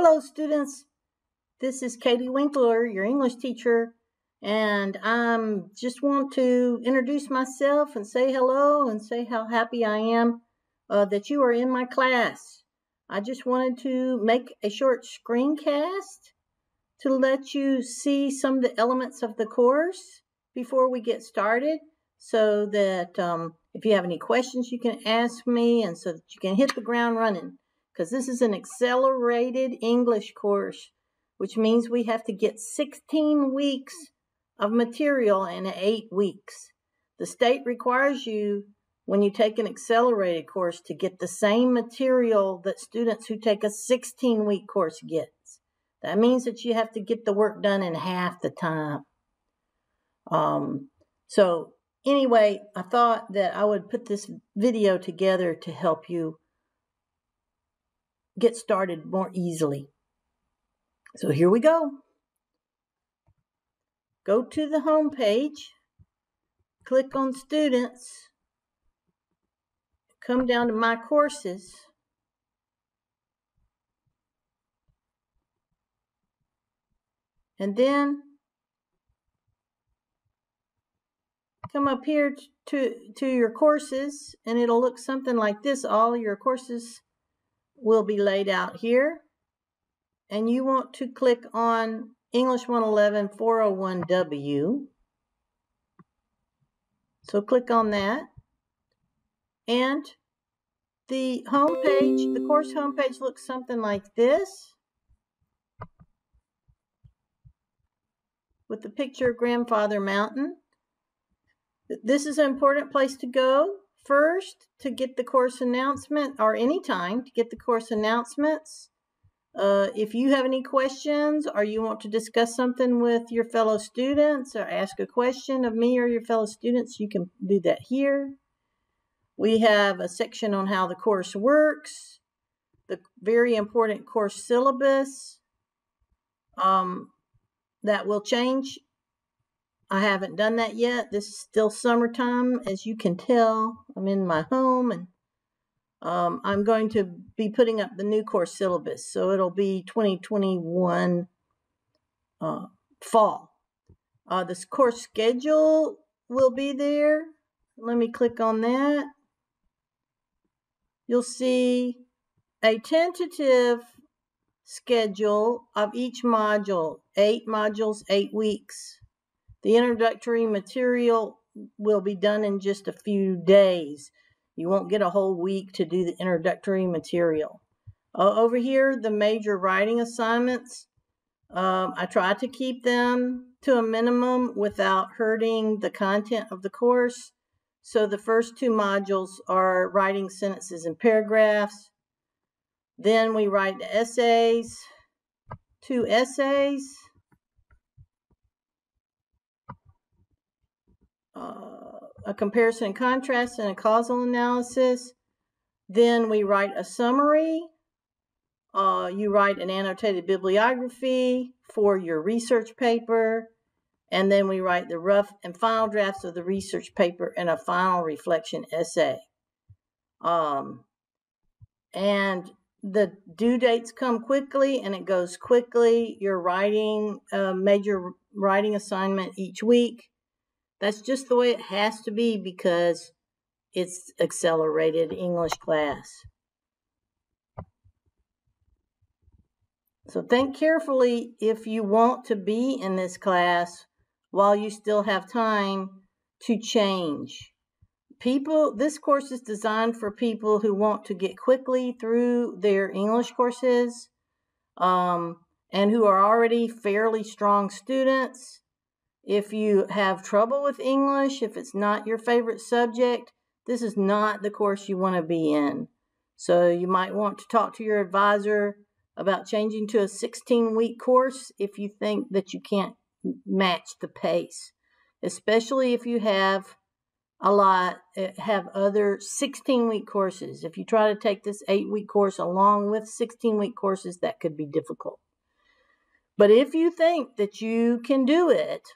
Hello, students. This is Katie Winkler, your English teacher, and I just want to introduce myself and say hello and say how happy I am uh, that you are in my class. I just wanted to make a short screencast to let you see some of the elements of the course before we get started so that um, if you have any questions, you can ask me and so that you can hit the ground running because this is an accelerated English course, which means we have to get 16 weeks of material in eight weeks. The state requires you, when you take an accelerated course, to get the same material that students who take a 16 week course gets. That means that you have to get the work done in half the time. Um, so anyway, I thought that I would put this video together to help you get started more easily. So here we go. Go to the home page, click on students, come down to my courses. And then come up here to, to your courses and it'll look something like this. All your courses will be laid out here. And you want to click on English 111 401W. So click on that. And the home page, the course home page looks something like this. With the picture of Grandfather Mountain. This is an important place to go first to get the course announcement or anytime to get the course announcements. Uh, if you have any questions or you want to discuss something with your fellow students or ask a question of me or your fellow students, you can do that here. We have a section on how the course works, the very important course syllabus um, that will change I haven't done that yet. This is still summertime, as you can tell. I'm in my home and um, I'm going to be putting up the new course syllabus. So it'll be 2021 uh, fall. Uh, this course schedule will be there. Let me click on that. You'll see a tentative schedule of each module, eight modules, eight weeks. The introductory material will be done in just a few days. You won't get a whole week to do the introductory material. Uh, over here, the major writing assignments, um, I try to keep them to a minimum without hurting the content of the course. So the first two modules are writing sentences and paragraphs. Then we write the essays, two essays, uh, a comparison and contrast and a causal analysis. Then we write a summary. Uh, you write an annotated bibliography for your research paper. And then we write the rough and final drafts of the research paper and a final reflection essay. Um, and the due dates come quickly and it goes quickly. You're writing a major writing assignment each week. That's just the way it has to be because it's accelerated English class. So think carefully if you want to be in this class while you still have time to change. People, this course is designed for people who want to get quickly through their English courses um, and who are already fairly strong students if you have trouble with English, if it's not your favorite subject, this is not the course you want to be in. So you might want to talk to your advisor about changing to a 16 week course if you think that you can't match the pace, especially if you have a lot, eh, have other 16 week courses. If you try to take this eight week course along with 16 week courses, that could be difficult. But if you think that you can do it,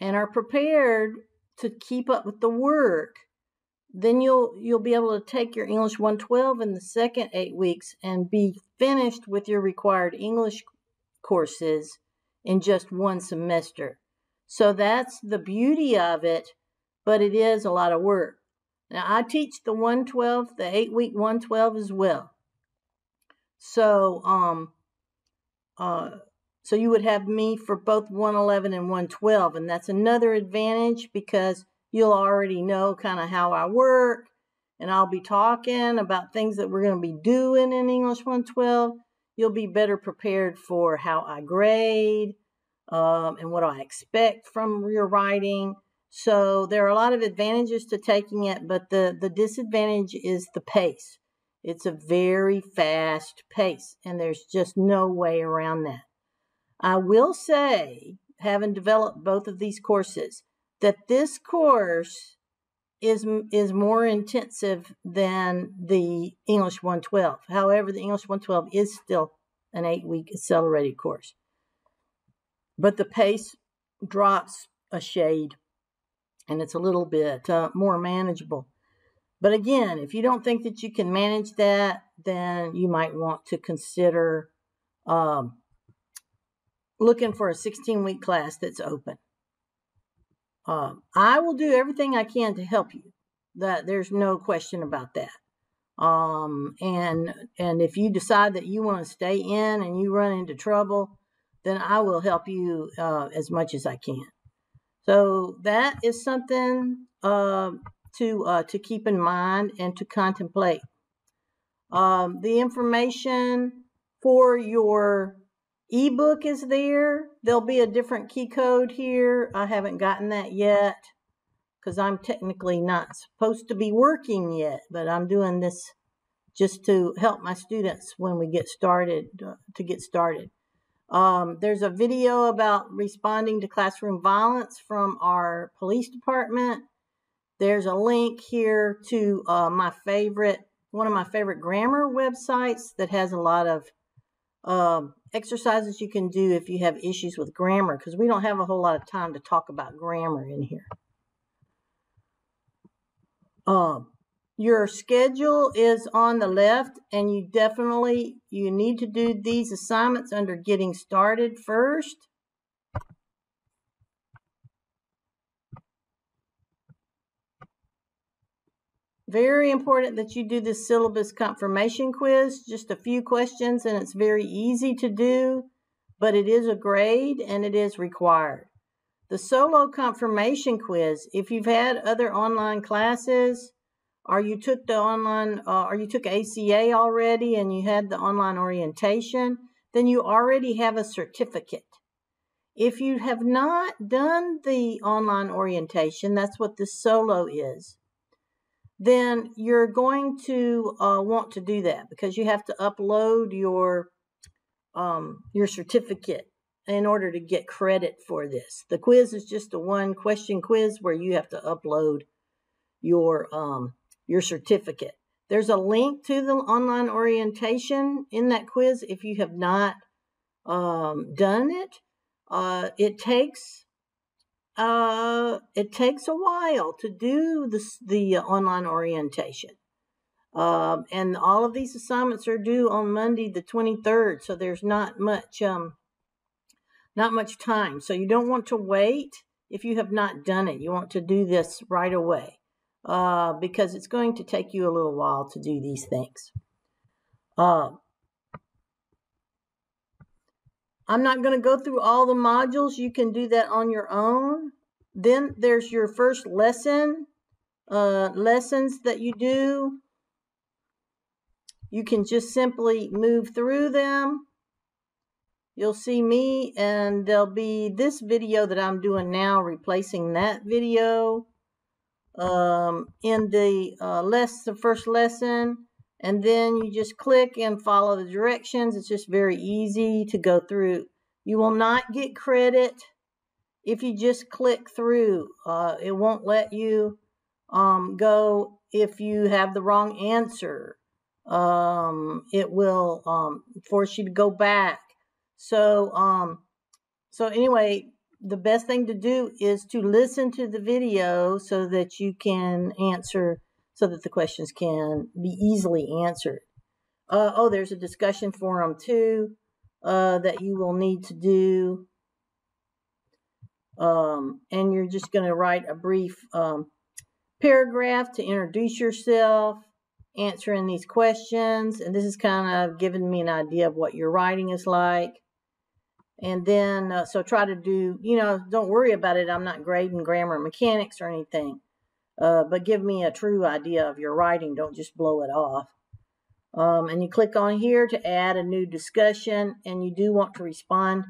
and are prepared to keep up with the work, then you'll you'll be able to take your English 112 in the second 8 weeks and be finished with your required English courses in just one semester. So that's the beauty of it, but it is a lot of work. Now I teach the 112, the 8 week 112 as well. So um uh so you would have me for both 111 and 112 and that's another advantage because you'll already know kind of how I work, and I'll be talking about things that we're going to be doing in English 112. You'll be better prepared for how I grade um, and what I expect from your writing. So there are a lot of advantages to taking it, but the, the disadvantage is the pace. It's a very fast pace, and there's just no way around that. I will say, having developed both of these courses, that this course is is more intensive than the English 112. However, the English 112 is still an 8-week accelerated course. But the pace drops a shade and it's a little bit uh, more manageable. But again, if you don't think that you can manage that, then you might want to consider um, looking for a 16 week class that's open. Um, I will do everything I can to help you. That there's no question about that. Um, and and if you decide that you want to stay in and you run into trouble, then I will help you uh, as much as I can. So that is something uh, to uh, to keep in mind and to contemplate. Um, the information for your ebook is there. There'll be a different key code here. I haven't gotten that yet because I'm technically not supposed to be working yet, but I'm doing this just to help my students when we get started, uh, to get started. Um, there's a video about responding to classroom violence from our police department. There's a link here to uh, my favorite, one of my favorite grammar websites that has a lot of um, exercises you can do if you have issues with grammar because we don't have a whole lot of time to talk about grammar in here. Um, your schedule is on the left and you definitely you need to do these assignments under getting started first Very important that you do this syllabus confirmation quiz. Just a few questions and it's very easy to do, but it is a grade and it is required. The solo confirmation quiz, if you've had other online classes or you took the online uh, or you took ACA already and you had the online orientation, then you already have a certificate. If you have not done the online orientation, that's what the solo is then you're going to uh, want to do that because you have to upload your um, your certificate in order to get credit for this. The quiz is just a one question quiz where you have to upload your um, your certificate. There's a link to the online orientation in that quiz if you have not um, done it. Uh, it takes uh, it takes a while to do this, the uh, online orientation. Um, and all of these assignments are due on Monday the 23rd, so there's not much um, not much time. So you don't want to wait if you have not done it. You want to do this right away uh, because it's going to take you a little while to do these things. Uh, I'm not going to go through all the modules. You can do that on your own. Then there's your first lesson, uh, lessons that you do. You can just simply move through them. You'll see me and there'll be this video that I'm doing now replacing that video um, in the uh, less the first lesson and then you just click and follow the directions. It's just very easy to go through. You will not get credit if you just click through. Uh, it won't let you um, go if you have the wrong answer. Um, it will um, force you to go back. So, um, so anyway, the best thing to do is to listen to the video so that you can answer so that the questions can be easily answered. Uh, oh, there's a discussion forum too uh, that you will need to do. Um, and you're just going to write a brief um, paragraph to introduce yourself, answering these questions. And this is kind of giving me an idea of what your writing is like. And then, uh, so try to do, you know, don't worry about it. I'm not grading grammar mechanics or anything, uh, but give me a true idea of your writing. Don't just blow it off. Um, and you click on here to add a new discussion, and you do want to respond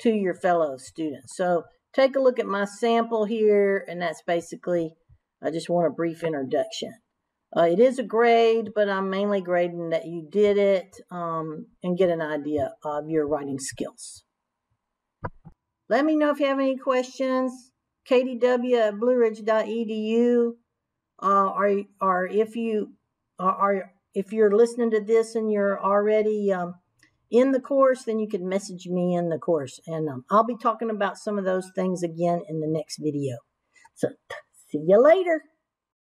to your fellow students. So take a look at my sample here, and that's basically, I just want a brief introduction. Uh, it is a grade, but I'm mainly grading that you did it um, and get an idea of your writing skills. Let me know if you have any questions. KDW at blueridge.edu. Uh, or, or if you are, if you're listening to this and you're already um, in the course, then you can message me in the course. And um, I'll be talking about some of those things again in the next video. So see you later.